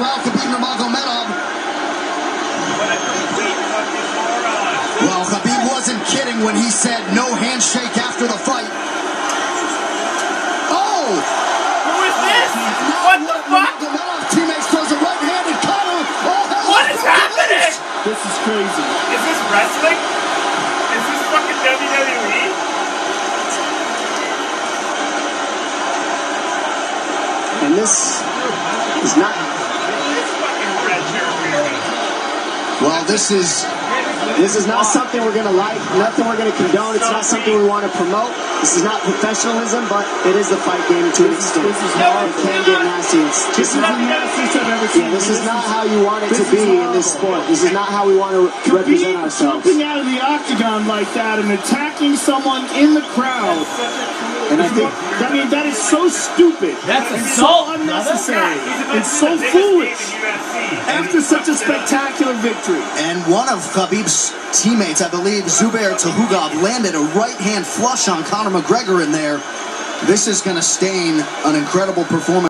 around Khabib Nurmagomedov. Well, Khabib wasn't kidding when he said no handshake after the fight. Oh! Who is this? What the fuck? Nurmagomedov teammates throws a right-handed counter. Oh, hell What is happening? This is crazy. Is this wrestling? Is this fucking? WWE? And this is not. This fucking red chair weirdo. Well, this is This is not something we're going to like. Nothing we're going to condone. It's not something we want to promote. This is not professionalism, but it is the fight game to an extent. This is It can get nasty. It's, This this is the nastiest I've ever seen. yeah, this is not how you want it to be in this sport. This is not how we want to represent ourselves. jumping out of the octagon like that and attacking someone in the crowd. And I think I mean, that is so stupid. That's It's assault, so unnecessary. He's about It's so do the biggest game foolish. After such a spectacular victory. And one of Khabib's teammates, I believe, Zubair Tukhugov, landed a right hand flush on Conor McGregor in there. This is going to stain an incredible performance.